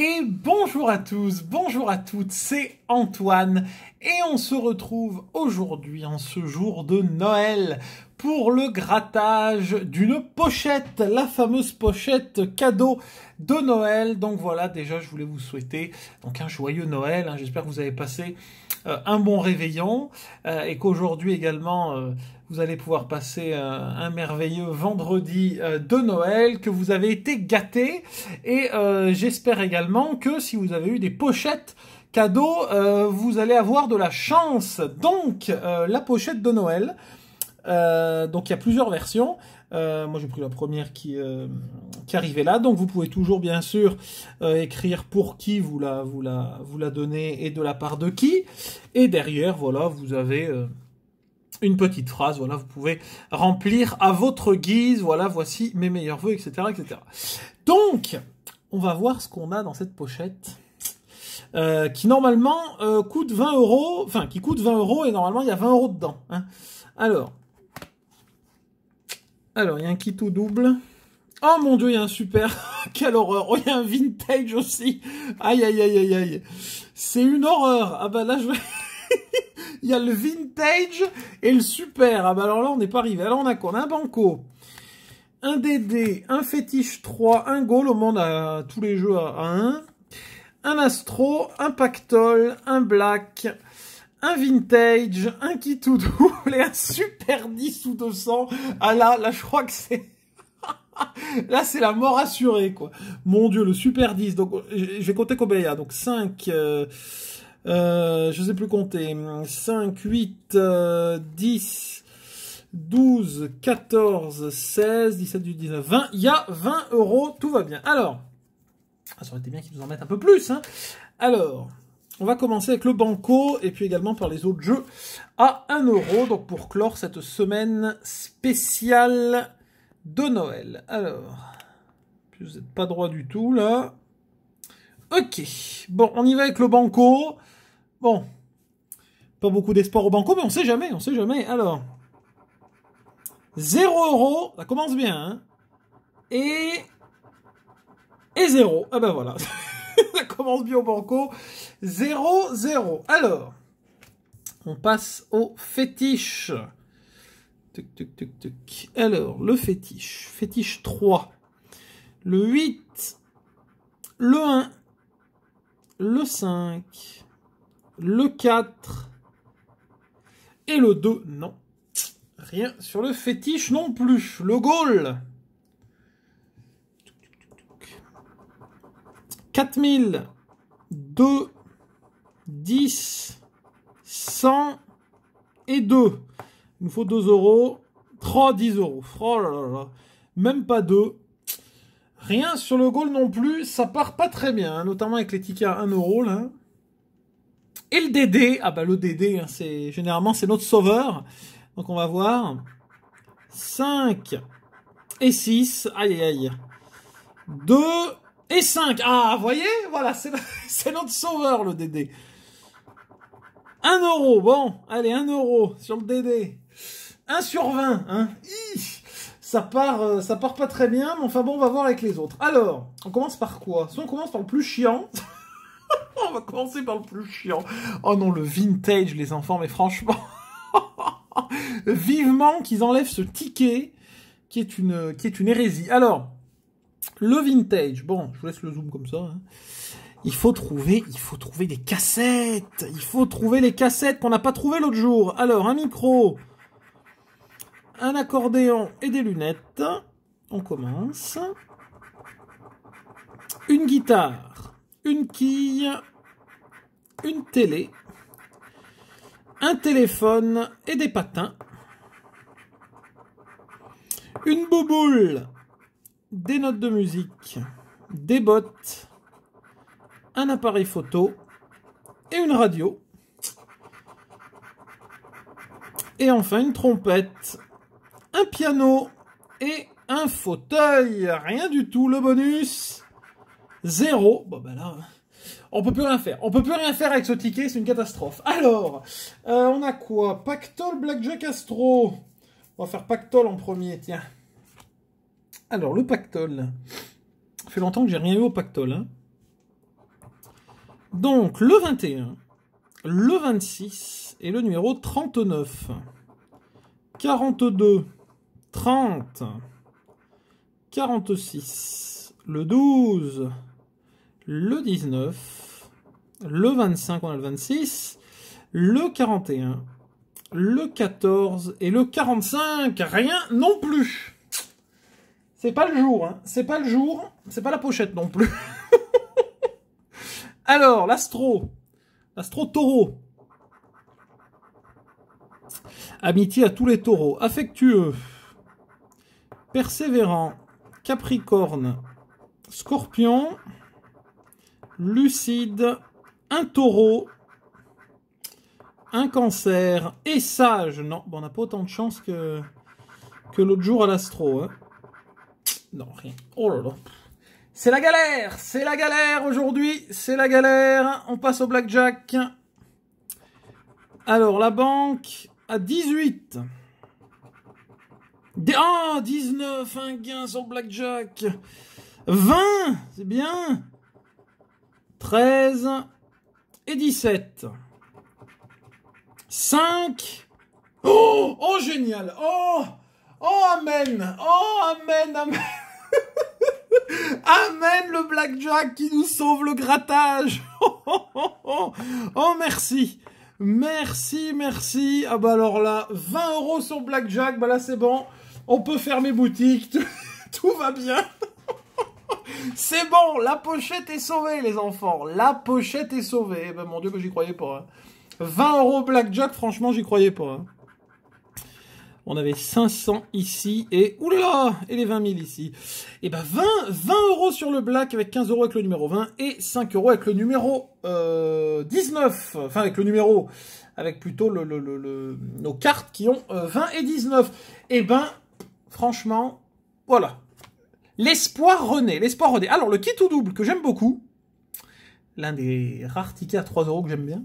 Et bonjour à tous, bonjour à toutes, c'est Antoine et on se retrouve aujourd'hui en ce jour de Noël pour le grattage d'une pochette, la fameuse pochette cadeau de Noël. Donc voilà, déjà je voulais vous souhaiter donc un joyeux Noël. Hein. J'espère que vous avez passé euh, un bon réveillon euh, et qu'aujourd'hui également euh, vous allez pouvoir passer un merveilleux vendredi de Noël, que vous avez été gâtés et j'espère également que si vous avez eu des pochettes cadeaux, vous allez avoir de la chance. Donc la pochette de Noël. donc il y a plusieurs versions. Euh, moi, j'ai pris la première qui, euh, qui arrivait là. Donc, vous pouvez toujours, bien sûr, euh, écrire pour qui vous la, vous, la, vous la donnez et de la part de qui. Et derrière, voilà, vous avez une petite phrase. Voilà, vous pouvez remplir à votre guise. Voilà, voici mes meilleurs voeux, etc., etc. Donc, on va voir ce qu'on a dans cette pochette. qui normalement coûte 20 euros, enfin qui coûte 20 euros et normalement il y a 20 euros dedans. Hein. Alors, alors, il y a un kit au double. Oh mon dieu, il y a un super. Quelle horreur. Oh, il y a un vintage aussi. Aïe, aïe, aïe, aïe, aïe. C'est une horreur. Ah bah là, je vais... il y a le vintage et le super. Ah bah alors là, on n'est pas arrivé. Alors, on a quoi? On a un banco. Un DD, un fétiche 3, un goal au monde à tous les jeux à 1. Un astro, un pactole, un black, un vintage, un kit tout double et un super 10 ou 200. Ah là, là je crois que c'est... là c'est la mort assurée quoi. Mon dieu, le super 10. Donc je vais compter combien il y a? Donc 5... Euh, euh, je sais plus compter. 5, 8, 10... 12, 14, 16, 17, 18, 19, 20. Il y a 20 euros, tout va bien. Alors, ça aurait été bien qu'ils nous en mettent un peu plus. Hein. Alors, on va commencer avec le Banco et puis également par les autres jeux à 1 euro. Donc pour clore cette semaine spéciale de Noël. Alors, vous n'êtes pas droit du tout là. Ok, bon, on y va avec le Banco. Bon, pas beaucoup d'espoir au Banco, mais on sait jamais, on sait jamais. Alors, 0 euro, ça commence bien. Hein et... Et 0. Ah ben voilà. ça commence bien au banco. 0-0. Alors, on passe au fétiche. Alors, le fétiche. Fétiche 3. Le 8. Le 1. Le 5. Le 4. Et le 2. Non. Rien sur le fétiche non plus. Le goal. 4000, 2, 10, 100 et 2. Il nous faut 2 euros. 3, 10 euros. Oh. Même pas 2. Rien sur le goal non plus. Ça part pas très bien, hein, notamment avec les tickets à 1 euro là. Et le DD, ah bah le DD, hein, c'est généralement c'est notre sauveur. Donc on va voir. 5 et 6. Aïe aïe aïe. 2 et 5. Ah, vous voyez? Voilà, c'est notre sauveur, le DD. 1 euro. Bon, allez, 1 euro sur le DD. 1 sur 20. Hein. ça part, euh, ça part pas très bien, mais enfin bon, on va voir avec les autres. Alors, on commence par quoi? Soit on commence par le plus chiant. on va commencer par le plus chiant. Oh non, le vintage, les enfants, mais franchement... Vivement qu'ils enlèvent ce ticket qui est une, hérésie. Alors, le vintage, bon, je vous laisse le zoom comme ça. Hein. Il faut trouver, il faut trouver des cassettes. Il faut trouver les cassettes qu'on n'a pas trouvées l'autre jour. Alors, un micro, un accordéon et des lunettes. On commence. Une guitare, une quille, une télé, un téléphone et des patins. Une bouboule, des notes de musique, des bottes, un appareil photo et une radio. Et enfin une trompette, un piano et un fauteuil. Rien du tout, le bonus. Zéro. Bon ben là, on peut plus rien faire. On peut plus rien faire avec ce ticket, c'est une catastrophe. Alors, euh, on a quoi? Pactole, Blackjack, Astro. On va faire Pactole en premier, tiens. Alors, le pactole. Ça fait longtemps que j'ai rien eu au pactole. Hein. Donc, le 21, le 26 et le numéro 39. 42, 30, 46, le 12, le 19, le 25, on a le 26, le 41, le 14 et le 45. Rien non plus. C'est pas le jour, hein. C'est pas le jour. C'est pas la pochette non plus. Alors, l'astro. L'astro taureau. Amitié à tous les taureaux. Affectueux. Persévérant. Capricorne. Scorpion. Lucide. Un taureau un cancer et sage. Non, bon, on n'a pas autant de chance que, que l'autre jour à l'astro. Hein. Non, rien. Oh là là. C'est la galère, c'est la galère aujourd'hui, c'est la galère. On passe au blackjack. Alors, la banque à 18. Ah, 19, un gain sur blackjack. 20, c'est bien. 13 et 17. 5. Oh, oh, génial. Oh, oh, amen. Oh, amen, amen. amen, le blackjack qui nous sauve le grattage. Oh, oh, oh, oh, merci. Merci, merci. Ah bah alors là, 20 euros sur blackjack, bah là c'est bon. On peut fermer boutique, tout, va bien. C'est bon, la pochette est sauvée les enfants. La pochette est sauvée. Eh ben mon dieu, que j'y croyais pas. Hein. 20 euros Blackjack, franchement, j'y croyais pas. Hein. On avait 500 ici et oulala et les 20 000 ici. Et ben 20, 20 euros sur le black avec 15 euros avec le numéro 20 et 5 euros avec le numéro 19. Euh, enfin avec le numéro, avec plutôt le, nos cartes qui ont 20 euh, et 19. Et ben franchement, voilà. L'espoir renaît, l'espoir renaît. Alors le kit ou double que j'aime beaucoup, l'un des rares tickets à 3 euros que j'aime bien.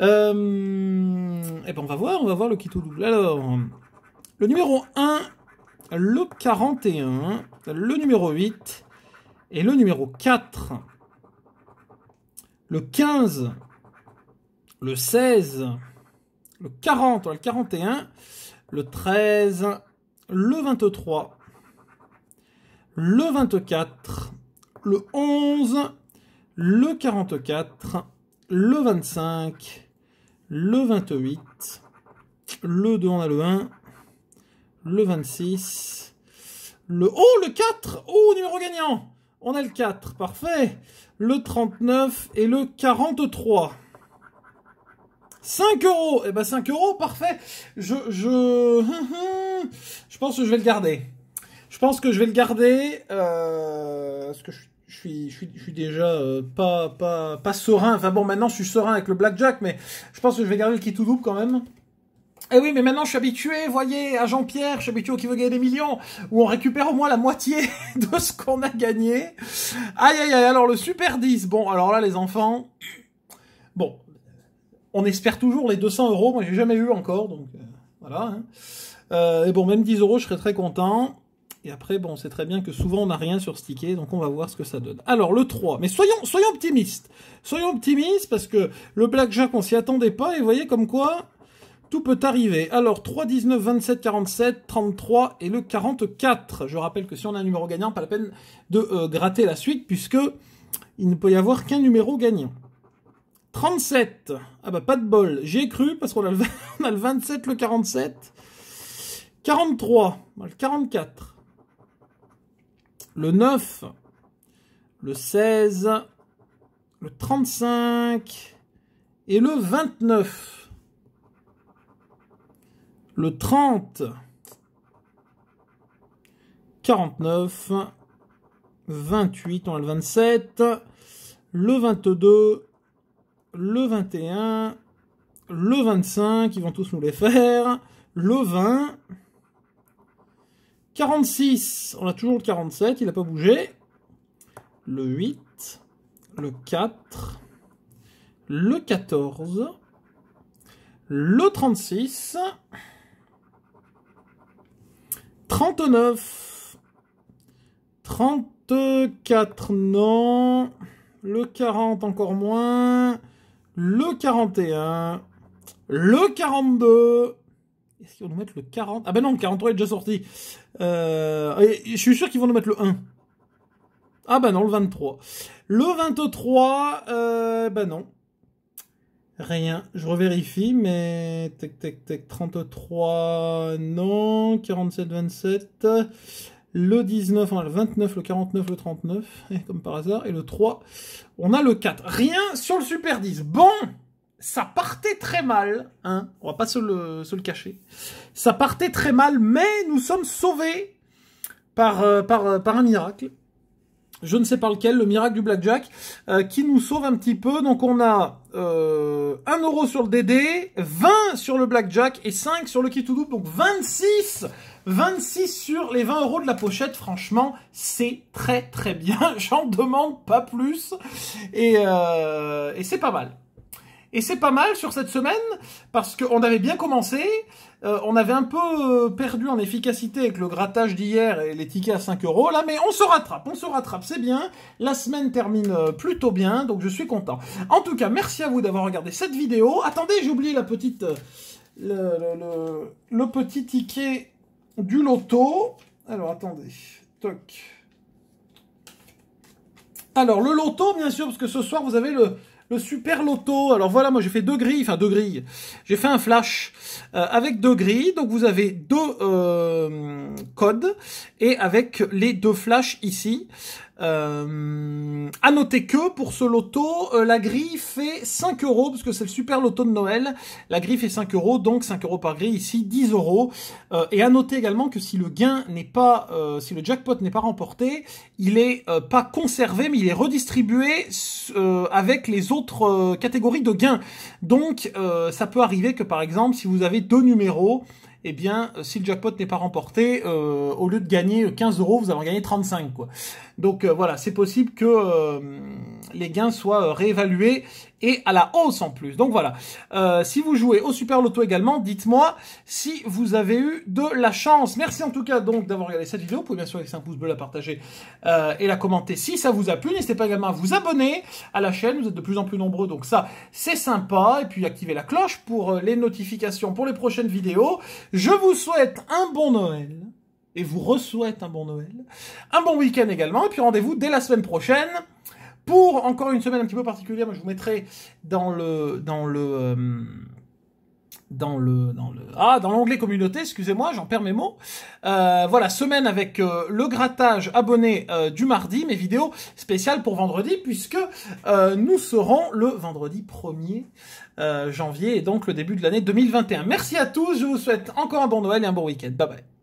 Euh, et eh ben on va voir, on va voir le kit double. Alors, le numéro 1, le 41, le numéro 8 et le numéro 4. Le 15, le 16, le 40, le 41, le 13, le 23, le 24, le 11, le 44, le 25, le 28, le 2, on a le 1, le 26, le... Oh, le 4 Oh, numéro gagnant On a le 4, parfait Le 39 et le 43. 5 euros Eh ben 5 euros, parfait Je... Je... je pense que je vais le garder. Je pense que je vais le garder, euh, parce que je suis je suis, je suis, déjà euh, pas, pas, pas serein. Enfin bon, maintenant je suis serein avec le blackjack, mais je pense que je vais garder le kit tout double quand même. Eh oui, mais maintenant je suis habitué, voyez, à Jean-Pierre, je suis habitué au qui veut gagner des millions, où on récupère au moins la moitié de ce qu'on a gagné. Aïe aïe aïe, alors le Super 10, bon, alors là les enfants, bon, on espère toujours les 200 euros, moi j'ai jamais eu encore, donc euh, voilà. Hein. Euh, et bon, même 10 euros, je serais très content. Et après, bon, c'est très bien que souvent on n'a rien sur ce ticket, donc on va voir ce que ça donne. Alors, le 3. Mais soyons, optimistes. Soyons optimistes parce que le blackjack, on s'y attendait pas. Et vous voyez comme quoi tout peut arriver. Alors, 3, 19, 27, 47, 33 et le 44. Je rappelle que si on a un numéro gagnant, pas la peine de euh, gratter la suite puisque il ne peut y avoir qu'un numéro gagnant. 37. Ah bah pas de bol. J'ai cru parce qu'on a, a, le 27, le 47. 43. Le 44 le 9, le 16, le 35 et le 29. Le 30, 49, 28, on a le 27, le 22, le 21, le 25, ils vont tous nous les faire, le 20, 46, on a toujours le 47, il n'a pas bougé. Le 8, le 4, le 14, le 36, 39, 34, non, le 40 encore moins, le 41, le 42. Est-ce qu'ils vont nous mettre le 40 Ah ben non, le 43 est déjà sorti. Euh, je suis sûr qu'ils vont nous mettre le 1. Ah ben non, le 23. Le 23, euh, ben non. Rien. Je revérifie, mais... Tac, tac, tac. 33, non. 47, 27. Le 19, on a le 29, le 49, le 39, comme par hasard. Et le 3, on a le 4. Rien sur le Super 10. Bon ça partait très mal, hein, on va pas se le, se le cacher. Ça partait très mal, mais nous sommes sauvés par, euh, par, euh, par un miracle. Je ne sais pas lequel, le miracle du blackjack, euh, qui nous sauve un petit peu. Donc on a euh, 1 euro sur le DD, 20 sur le blackjack et 5 sur le to double. Donc 26 26 sur les 20 euros de la pochette, franchement, c'est très très bien. J'en demande pas plus. Et, euh, et c'est pas mal. Et c'est pas mal sur cette semaine, parce qu'on avait bien commencé, euh, on avait un peu euh, perdu en efficacité avec le grattage d'hier et les tickets à 5 euros, là, mais on se rattrape, on se rattrape, c'est bien. La semaine termine euh, plutôt bien, donc je suis content. En tout cas, merci à vous d'avoir regardé cette vidéo. Attendez, j'ai oublié la petite... Le, le, petit ticket du loto. Alors, attendez. Toc. Alors, le loto, bien sûr, parce que ce soir, vous avez le super loto. Alors voilà, moi j'ai fait deux grilles, enfin deux grilles. J'ai fait un flash euh, avec deux grilles. Donc vous avez deux euh, codes et avec les deux flashs ici. Euh, à noter que pour ce loto, euh, la grille fait 5 euros, parce que c'est le super loto de Noël. La grille fait 5 euros, donc 5 euros par grille, ici 10 euros. Euh, et à noter également que si le gain n'est pas, euh, si le jackpot n'est pas remporté, il est pas conservé, mais il est redistribué avec les autres catégories de gains. Donc ça peut arriver que par exemple, si vous avez deux numéros, eh bien, si le jackpot n'est pas remporté, euh, au lieu de gagner 15 euros, vous allez en gagner 35, quoi. Donc euh, voilà, c'est possible que euh, les gains soient réévalués et à la hausse en plus. Donc voilà, si vous jouez au Super Loto également, dites-moi si vous avez eu de la chance. Merci en tout cas donc d'avoir regardé cette vidéo. Vous pouvez bien sûr laisser un pouce bleu, la partager et la commenter si ça vous a plu. N'hésitez pas également à vous abonner à la chaîne, vous êtes de plus en plus nombreux, donc ça c'est sympa. Et puis activer la cloche pour les notifications pour les prochaines vidéos. Je vous souhaite un bon Noël et vous re-souhaite un bon Noël, un bon week-end également, et puis rendez-vous dès la semaine prochaine pour encore une semaine un petit peu particulière. Moi, je vous mettrai dans le dans le euh, dans le dans le ah dans l'onglet communauté excusez-moi j'en perds mes mots. Euh, voilà semaine avec euh, le grattage abonné du mardi mes vidéos spéciales pour vendredi puisque nous serons le vendredi 1er janvier et donc le début de l'année 2021 merci à tous je vous souhaite encore un bon Noël et un bon week-end. Bye bye